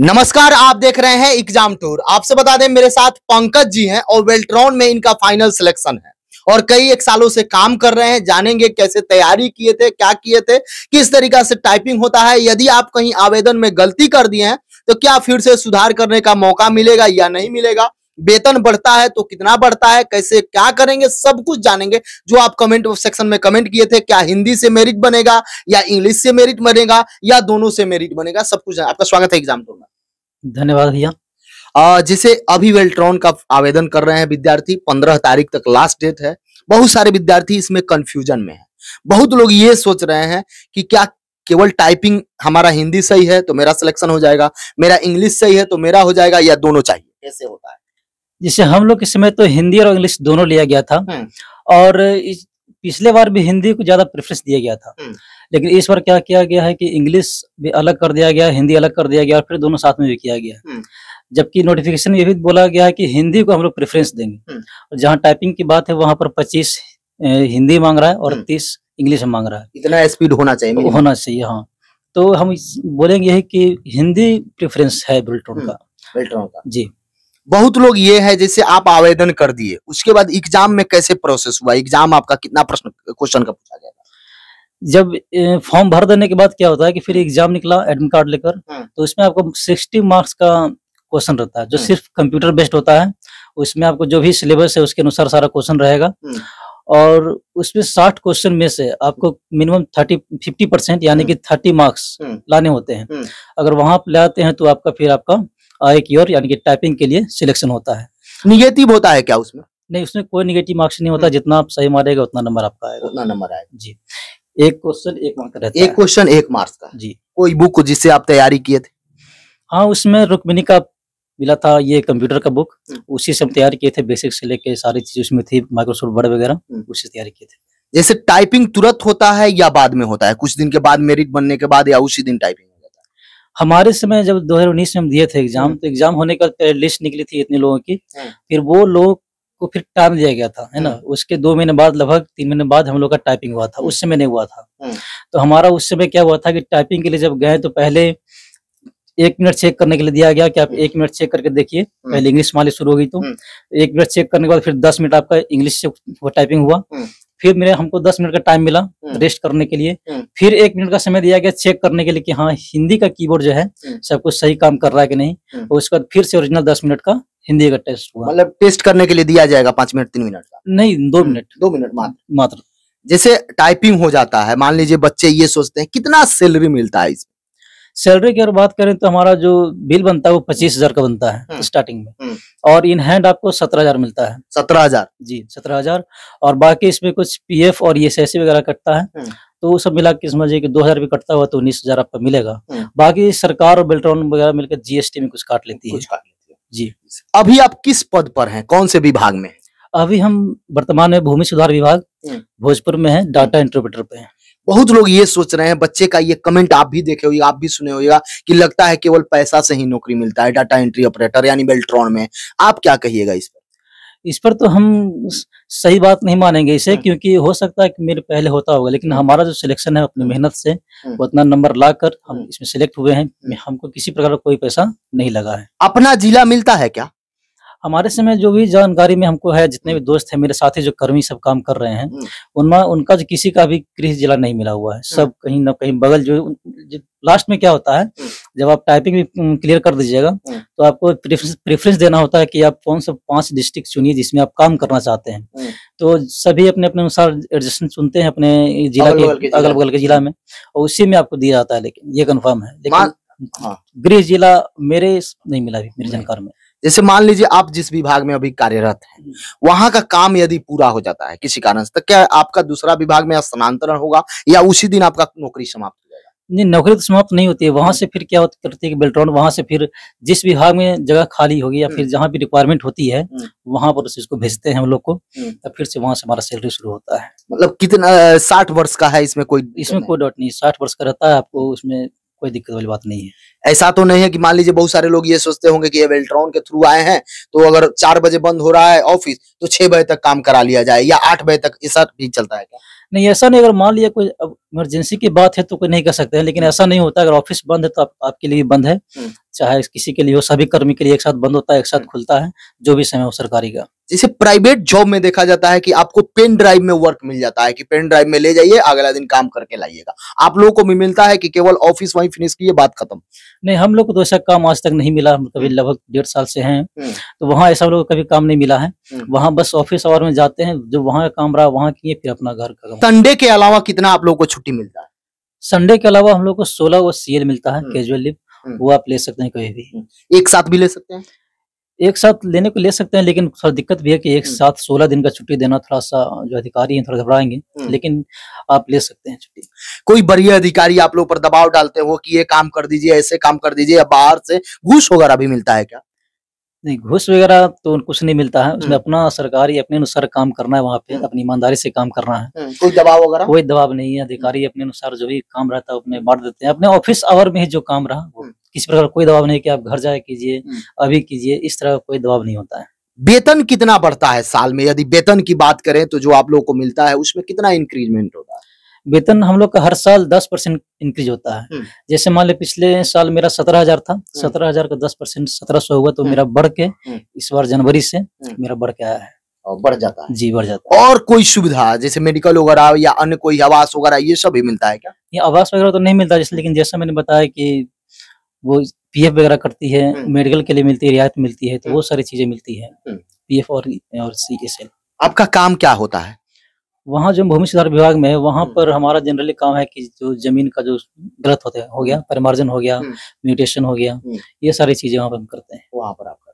नमस्कार, आप देख रहे हैं एग्ज़ाम टूर। आपसे बता दें, मेरे साथ पंकज जी हैं और वेल्ट्रॉन में इनका फाइनल सिलेक्शन है। और कई एक सालों से काम कर रहे हैं, जानेंगे कैसे तैयारी किए थे, क्या किए थे, किस तरीका से टाइपिंग होता है। यदि आप कहीं आवेदन में गलती कर दिए हैं तो क्या फिर से सुधार करने का मौका मिलेगा या नहीं मिलेगा? वेतन बढ़ता है तो कितना बढ़ता है, कैसे क्या करेंगे, सब कुछ जानेंगे। जो आप कमेंट सेक्शन में कमेंट किए थे, क्या हिंदी से मेरिट बनेगा या इंग्लिश से मेरिट बनेगा या दोनों से मेरिट बनेगा, सब कुछ आपका स्वागत है एग्ज़ाम टूर में। धन्यवाद भैया। जैसे अभी वेल्ट्रॉन का आवेदन कर रहे हैं विद्यार्थी पंद्रह तारीख तक लास्ट डेट है। बहुत सारे विद्यार्थी इसमें कंफ्यूजन में है। बहुत लोग ये सोच रहे हैं कि क्या केवल टाइपिंग हमारा हिंदी सही है तो मेरा सिलेक्शन हो जाएगा मेरा इंग्लिश सही है तो मेरा हो जाएगा या दोनों चाहिए? कैसे होता है? जैसे हम लोग के समय तो हिंदी और इंग्लिश दोनों लिया गया था हम्म। और पिछले बार भी हिंदी को ज़्यादा प्रेफरेंस दिया गया था। हम्म। लेकिन इस बार क्या किया गया है कि इंग्लिश भी अलग कर दिया गया हिंदी अलग कर दिया गया और फिर दोनों साथ में भी किया गया। हम्म। जबकि नोटिफिकेशन में ये भी बोला गया है कि हिंदी को हम लोग प्रेफरेंस देंगे। हम्म। और जहाँ टाइपिंग की बात है वहाँ पर पच्चीस हिंदी मांग रहा है और हम्म। तीस इंग्लिश मांग रहा है। इतना स्पीड होना चाहिए होना चाहिए हाँ। तो हम बोलेंगे है कि हिंदी प्रेफरेंस है बिल्टोन। का। वेल्ट्रॉन का। जी। बहुत लोग ये है जैसे आप आवेदन कर दिए उसके बाद एग्ज़ाम में कैसे प्रोसेस हुआ? एग्ज़ाम आपका कितना प्रश्न क्वेश्चन का पूछा गया जब फॉर्म भर देने के बाद क्या होता है कि फिर एग्ज़ाम निकला एडमिट कार्ड लेकर हम्म। तो इसमें आपको सिक्सटी मार्क्स का क्वेश्चन रहता है जो हम्म। सिर्फ़ कंप्यूटर बेस्ड होता है उसमें आपको जो भी सिलेबस है उसके अनुसार सारा क्वेश्चन रहेगा हम्म। और उसमें साठ क्वेश्चन में से आपको मिनिमम थर्टी फिफ्टी परसेंट यानी कि थर्टी मार्क्स। लाने होते हैं। अगर वहाँ ले आते हैं तो आपका फिर आपका आए की ओर यानी कि टाइपिंग के लिए सिलेक्शन होता है निगेटिव होता है क्या उसमें नहीं उसमें कोई निगेटिव मार्क्स नहीं होता। जितना आप सही मारेगा उतना नंबर आपका आएगा उतना नंबर आएगा जी एक क्वेश्चन एक मार्क रहता एक क्वेश्चन एक मार्क्स का। जी। कोई बुक जिससे आप तैयारी किए थे? हाँ उसमें रुक्मिनी का मिला था ये कंप्यूटर का बुक हम्म। उसी से हम तैयार किए थे बेसिक से लेके सारी चीज़ उसमें थी माइक्रोसॉफ्ट वर्ड वगैरह हम्म। उसी से तैयार किए थे। जैसे टाइपिंग तुरंत होता है या बाद में होता है? कुछ दिन के बाद मेरिट बनने के बाद या उसी दिन टाइपिंग हो जाता है? हमारे समय जब 2019 में हम दिए थे एग्ज़ाम हम्म। तो एग्ज़ाम होने का पहले लिस्ट निकली थी इतने लोगों की। फिर वो लोग को फिर टाइम दिया गया था है ना उसके दो महीने बाद लगभग तीन महीने बाद हम लोग का टाइपिंग हुआ था हम्म। उस समय नहीं हुआ था हम्म। तो हमारा उस समय क्या हुआ था कि टाइपिंग के लिए जब गए तो पहले एक मिनट चेक करने के लिए दिया गया कि आप एक मिनट चेक करके देखिए पहले इंग्लिश वाली शुरू हो गई तो हम्म। एक मिनट चेक करने के बाद फिर दस मिनट आपका इंग्लिश से टाइपिंग हुआ हम्म। फिर मेरे हमको दस मिनट का टाइम मिला हम्म। रेस्ट करने के लिए हम्म। फिर एक मिनट का समय दिया गया चेक करने के लिए कि हाँ हिंदी का कीबोर्ड जो है हम्म। सब कुछ सही काम कर रहा है कि नहीं हम्म। और उसके बाद फिर से ओरिजिनल दस मिनट का हिंदी का टेस्ट हुआ मतलब टेस्ट करने के लिए दिया जाएगा पाँच मिनट तीन मिनट का नहीं दो मिनट दो मिनट मात्र मात्र जैसे टाइपिंग हो जाता है मान लीजिए बच्चे ये सोचते हैं कितना सैलरी मिलता है इसमें सैलरी की अगर बात करें तो हमारा जो बिल बनता है वो पच्चीस हज़ार का बनता हम्म। है स्टार्टिंग हम्म। में और इन हैंड आपको सत्रह हज़ार मिलता है सत्रह हज़ार जी सत्रह हज़ार और बाकी इसमें कुछ पीएफ और ये ईएसआईसी वगैरह कटता है हम्म। तो वो सब मिला के समझिए कि दो हज़ार भी कटता हुआ तो उन्नीस हज़ार आपका मिलेगा हम्म। बाकी सरकार और बेल्ट्रॉन वगैरह मिलकर जीएसटी में कुछ काट लेती है। जी अभी आप किस पद पर हैं कौन से विभाग में अभी हम वर्तमान में भूमि सुधार विभाग हम्म। भोजपुर में है डाटा इंटरप्रेटर पे है बहुत लोग ये सोच रहे हैं बच्चे का ये कमेंट आप भी देखे होगा आप भी सुने होगा कि लगता है केवल पैसा से ही नौकरी मिलता है डाटा एंट्री ऑपरेटर यानी बेल्ट्रॉन में आप क्या कहिएगा इस पर इस पर तो हम सही बात नहीं मानेंगे इसे हम्म। क्योंकि हो सकता है कि मेरे पहले होता होगा लेकिन हम्म। हमारा जो सिलेक्शन है अपनी हम्म। मेहनत से हम्म। उतना नंबर लाकर हम हम्म। इसमें सिलेक्ट हुए हैं हमको किसी प्रकार का कोई पैसा नहीं लगा है अपना जिला मिलता है क्या हमारे समय जो भी जानकारी में हमको है जितने भी दोस्त हैं मेरे साथी जो कर्मी सब काम कर रहे हैं हम्म। उनमें उनका जो किसी का भी गृह जिला नहीं मिला हुआ है सब कहीं ना कहीं बगल जो, लास्ट में क्या होता है हम्म। जब आप टाइपिंग भी क्लियर कर दीजिएगा हम्म। तो आपको प्रेफरेंस देना होता है कि आप कौन सा पाँच डिस्ट्रिक्ट चुनिए जिसमें आप काम करना चाहते हैं हम्म। तो सभी अपने अपने अनुसार एडजस्टमेंट चुनते हैं अपने जिला के अगल बगल के जिला में और उसी में आपको दिया जाता है लेकिन ये कन्फर्म है लेकिन हाँ। गृह जिला मेरे नहीं मिला अभी मेरी। जानकारी में जैसे मान लीजिए आप जिस विभाग में अभी कार्यरत हैं। वहाँ का काम यदि पूरा हो जाता है किसी कारण से तो क्या आपका दूसरा विभाग में स्थानांतरण होगा या उसी दिन आपका नौकरी समाप्त हो जाएगा नहीं नौकरी तो समाप्त नहीं होती है वहाँ से फिर क्या होता करती है कि बेल्ट्रॉन वहाँ से फिर जिस विभाग में जगह खाली होगी या फिर हम्म। जहाँ भी रिक्वायरमेंट होती है हम्म। वहाँ पर उस- उसको भेजते हैं हम लोग को हम्म। तब फिर से वहाँ से हमारा सैलरी शुरू होता है मतलब कितना साठ वर्ष का है इसमें कोई इसमें कोई डाउट नहीं साठ वर्ष का रहता है आपको उसमें कोई दिक्कत वाली बात नहीं है। ऐसा तो नहीं है कि मान लीजिए बहुत सारे लोग ये सोचते होंगे कि ये वेल्ट्रॉन के थ्रू आए हैं तो अगर चार बजे बंद हो रहा है ऑफ़िस तो छह बजे तक काम करा लिया जाए या आठ बजे तक ऐसा भी चलता है क्या? नहीं ऐसा नहीं अगर मान लिया कोई अब इमरजेंसी की बात है तो कोई नहीं कर सकते हैं लेकिन ऐसा नहीं होता अगर ऑफ़िस बंद है तो आप, आपके लिए बंद है। हम्म। चाहे किसी के लिए हो सभी कर्मी के लिए एक साथ बंद होता है एक साथ खुलता है जो भी समय हो सरकारी का जैसे प्राइवेट जॉब में देखा जाता है कि आपको पेन ड्राइव में वर्क मिल जाता है कि पेन ड्राइव में ले जाइए अगला दिन काम करके लाइएगा आप लोगों को भी मिलता है कि केवल ऑफ़िस वहीं फिनिश किए बात खत्म नहीं हम लोग को तो ऐसा काम आज तक नहीं मिला कभी हम्म। लगभग डेढ़ साल से हैं हम्म। तो वहाँ ऐसा हम लोग को कभी काम नहीं मिला है हम्म। वहाँ बस ऑफ़िस आवर में जाते हैं जो वहाँ का काम रहा वहाँ किए फिर अपना घर का संडे के अलावा कितना आप लोगों को छुट्टी मिलता है संडे के अलावा हम लोग को सोलह वो सीएल मिलता है। Casual leave. वो आप ले सकते हैं कभी भी। एक साथ भी ले सकते हैं? एक साथ लेने को ले सकते हैं लेकिन थोड़ा दिक्कत भी है कि एक हम्म। साथ सोलह दिन का छुट्टी देना थोड़ा सा जो अधिकारी हैं थोड़ा घबराएँगे हम्म। लेकिन आप ले सकते हैं छुट्टी। कोई बड़े अधिकारी आप लोग पर दबाव डालते हो कि ये काम कर दीजिए ऐसे काम कर दीजिए या बाहर से घूस वगैरह भी मिलता है क्या? नहीं घूस वगैरह तो कुछ नहीं मिलता है। उसमें हम्म। अपना सरकारी अपने अनुसार काम करना है वहाँ पे अपनी ईमानदारी से काम करना है। कोई दबाव वगैरह? कोई दबाव नहीं है। अधिकारी अपने अनुसार जो भी काम रहता है अपने बांट देते हैं। अपने ऑफ़िस आवर में ही जो काम रहा वो हम्म। किसी प्रकार कोई दबाव नहीं कि आप घर जाए कीजिए हम्म। अभी कीजिए इस तरह का कोई दबाव नहीं होता है। वेतन कितना बढ़ता है साल में? यदि वेतन की बात करें तो जो आप लोगों को मिलता है उसमें कितना इंक्रीजमेंट होता है? वेतन हम लोग का हर साल दस परसेंट इंक्रीज होता है। हम्म। जैसे मान लो पिछले साल मेरा सत्रह हज़ार था सत्रह हज़ार का दस परसेंट सत्रह सौ हुआ तो हम्म। मेरा बढ़ के हम्म। इस बार जनवरी से मेरा बढ़ के आया है। और बढ़ जाता है। जी बढ़ जाता है। और कोई सुविधा जैसे मेडिकल वगैरह या अन्य कोई आवास वगैरह ये सब भी मिलता है क्या? ये आवास वगैरह तो नहीं मिलता जैसे लेकिन जैसा मैंने बताया कि वो पीएफ वगैरह करती है हम्म। मेडिकल के लिए मिलती है रियायत मिलती है तो वो सारी चीज़ें मिलती है पी पीएफ और और सी एस एल आपका काम क्या होता है वहाँ जो भूमि सुधार विभाग में है वहाँ हम्म। पर हमारा जनरली काम है कि जो ज़मीन का जो गलत होता है हो गया परिमार्जन हो गया हम्म। म्यूटेशन हो गया हम्म। ये सारी चीज़ें वहाँ पर हम करते हैं वहाँ पर आप करते हैं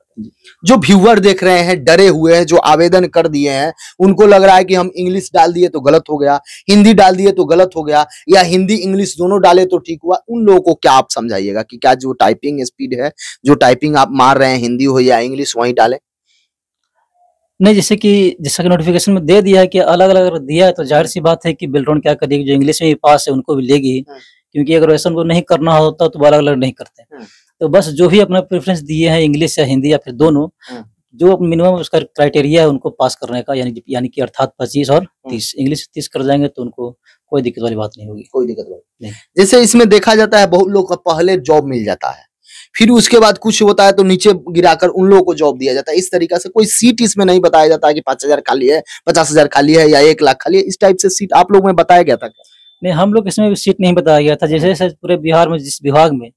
जो व्यूअर देख रहे हैं डरे हुए हैं जो आवेदन कर दिए हैं उनको लग रहा है कि हम इंग्लिश डाल दिए तो गलत हो गया हिंदी डाल दिए तो गलत हो गया या हिंदी इंग्लिश दोनों डाले तो ठीक हुआ उन लोगों को क्या आप समझाइएगा कि क्या जो टाइपिंग स्पीड है जो टाइपिंग आप मार रहे हैं हिंदी हो या इंग्लिश वही डाले नहीं जैसे कि जैसा कि नोटिफिकेशन में दे दिया है कि अलग अलग दिया है तो ज़ाहिर सी बात है कि बिल्डोन क्या करेगी जो इंग्लिश में पास है उनको भी लेगी हम्म। क्योंकि अगर वैसा उनको नहीं करना होता तो अलग अलग नहीं करते हम्म। तो बस जो भी अपना प्रेफरेंस दिए हैं इंग्लिश या हिंदी या फिर दोनों हम्म। जो मिनिमम उसका क्राइटेरिया है उनको पास करने का यानी यानी कि अर्थात पच्चीस और तीस इंग्लिश तीस कर जाएँगे तो उनको कोई दिक्कत वाली बात नहीं होगी। कोई दिक्कत नहीं। जैसे इसमें देखा जाता है बहुत लोग का पहले जॉब मिल जाता है। फिर उसके बाद कुछ होता है तो नीचे गिराकर उन लोगों को जॉब दिया जाता है। इस तरीका से कोई सीट इसमें नहीं बताया जाता है कि पाँच हज़ार खाली है पचास हज़ार खाली है या एक लाख खाली है। इस टाइप से सीट आप लोग में बताया गया था क्या? नहीं हम लोग इसमें भी सीट नहीं बताया गया था। जैसे जैसे पूरे बिहार में जिस विभाग में।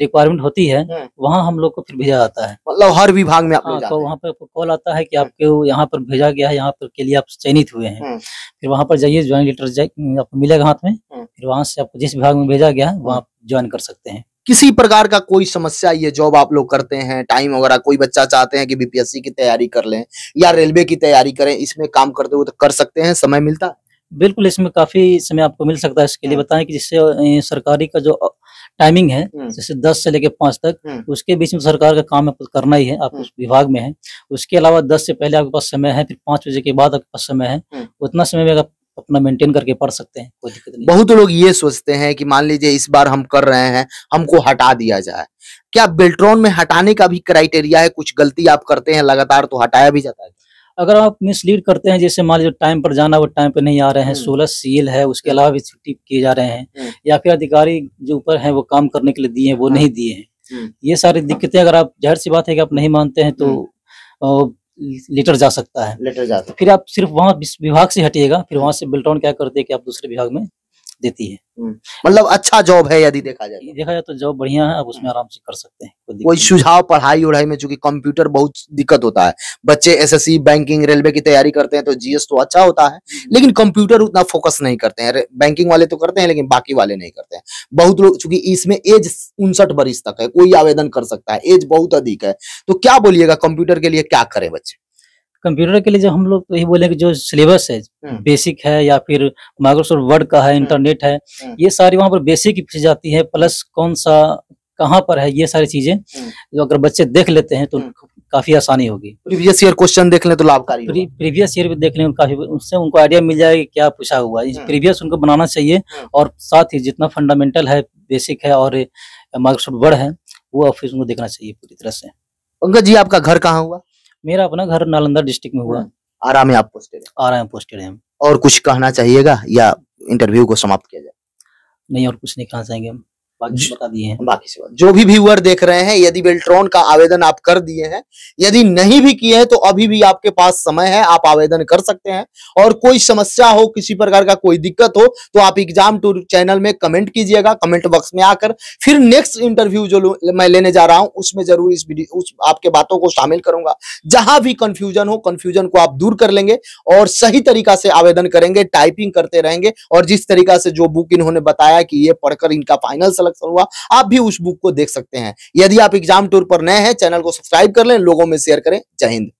रिक्वायरमेंट होती है हम्म। वहाँ हम लोग को फिर भेजा जाता है। मतलब हर विभाग में आप हाँ लोग तो वहाँ पर कॉल आता है कि आपके यहाँ पर भेजा गया है यहाँ पर के लिए आप चयनित हुए हैं। फिर वहाँ पर जाइए ज्वाइन लेटर आपको मिलेगा हाथ में। फिर वहाँ से आपको जिस विभाग में भेजा गया है। वहाँ ज्वाइन कर सकते हैं। किसी प्रकार का कोई समस्या ये जॉब आप लोग करते हैं टाइम वगैरह कोई बच्चा चाहते हैं कि बीपीएससी की तैयारी कर लें या रेलवे की तैयारी करें इसमें काम करते हुए तो कर सकते हैं समय मिलता? है बिल्कुल इसमें काफ़ी समय आपको मिल सकता है इसके लिए हम्म। बताएँ कि जिससे सरकारी का जो टाइमिंग है हम्म। जैसे दस से लेकर पाँच तक हम्म। उसके बीच में सरकार का काम करना ही है आप हम्म। उस विभाग में है उसके अलावा दस से पहले आपके पास समय है फिर पाँच बजे के बाद आपके पास समय है। उतना समय में अपना मेंटेन करके पढ़ सकते हैं कोई दिक्कत नहीं बहुत लोग ये सोचते हैं कि मान लीजिए इस बार हम कर रहे हैं हमको हटा दिया जाए क्या बेल्ट्रॉन में हटाने का भी क्राइटेरिया है कुछ गलती आप करते हैं लगातार तो हटाया भी जाता है अगर आप मिसलीड करते हैं जैसे मान लीजिए टाइम पर जाना वो टाइम पर नहीं आ रहे हैं हम्म। सोलह सील है उसके। अलावा भी छुट्टी किए जा रहे हैं हम्म। या फिर अधिकारी जो ऊपर है वो काम करने के लिए दिए हैं वो हाँ। नहीं दिए हैं हम्म। ये सारी दिक्कतें अगर आप जहर सी बात है कि आप नहीं मानते हैं तो। लेटर जा सकता है लेटर जाता फिर आप सिर्फ़ वहाँ विभाग से हटिएगा फिर वहाँ से बिल्टाउन क्या करते हैं कि आप दूसरे विभाग में देती है। मतलब अच्छा जॉब है यदि देखा जाए तो। देखा जाए तो जॉब बढ़िया है आप उसमें आराम से कर सकते हैं कोई कोई सुझाव पढ़ाई उढ़ाई में चूँकि कंप्यूटर बहुत दिक्कत होता है। बच्चे एसएससी बैंकिंग रेलवे की तैयारी करते हैं तो जीएस तो अच्छा होता है। लेकिन कंप्यूटर उतना फोकस नहीं करते हैं। बैंकिंग वाले तो करते हैं लेकिन बाकी वाले नहीं करते हैं। बहुत लोग चूँकि इसमें एज उनसठ बरिस तक है कोई आवेदन कर सकता है। एज बहुत अधिक है। तो क्या बोलिएगा कंप्यूटर के लिए क्या करें बच्चे? कंप्यूटर के लिए जो हम लोग तो यही बोले कि जो सिलेबस है हम्म। बेसिक है या फिर माइक्रोसॉफ्ट वर्ड का है इंटरनेट है हम्म। ये सारी वहाँ पर बेसिक ही जाती है प्लस कौन सा कहाँ पर है ये सारी चीज़ें हम्म। जो अगर बच्चे देख लेते हैं तो हम्म। काफ़ी आसानी होगी प्रीवियस ईयर क्वेश्चन देख लें तो लाभकारी होगा। प्रीवियस ईयर भी देख लेंगे काफ़ी उससे उनको आइडिया मिल जाएगा क्या पूछा हुआ है हम्म। प्रीवियस उनको बनाना चाहिए हम्म। और साथ ही जितना फंडामेंटल है बेसिक है और माइक्रोसॉफ्ट वर्ड है वो ऑफ़िस उनको देखना चाहिए पूरी तरह से पंकज जी आपका घर कहाँ हुआ मेरा अपना घर नालंदा डिस्ट्रिक्ट में हुआ। आरा में आप पोस्टेड है। आ रहा पोस्टेड है। और कुछ कहना चाहिएगा या इंटरव्यू को समाप्त किया जाए? नहीं और कुछ नहीं कहना चाहेंगे हम? बाकी बता दिए हैं। बाकी से। जो भी व्यूअर देख रहे हैं यदि बेल्ट्रॉन का आवेदन आप कर दिए हैं यदि नहीं भी किए हैं तो अभी भी आपके पास समय है आप आवेदन कर सकते हैं। और कोई समस्या हो किसी प्रकार का कोई दिक्कत हो तो आप एग्ज़ाम टूर चैनल में कमेंट कीजिएगा कमेंट बॉक्स में आकर। फिर नेक्स्ट इंटरव्यू जो मैं लेने जा रहा हूँ उसमें ज़रूर इस वीडियो उस आपके बातों को शामिल करूँगा। जहाँ भी कंफ्यूजन हो कंफ्यूजन को आप दूर कर लेंगे और सही तरीका से आवेदन करेंगे टाइपिंग करते रहेंगे। और जिस तरीका से जो बुक इन्होंने बताया कि ये पढ़कर इनका फाइनल सिलेक्शन हुआ आप भी उस बुक को देख सकते हैं। यदि आप एग्ज़ाम टूर पर नए हैं चैनल को सब्सक्राइब कर लें, लोगों में शेयर करें। जय हिंद।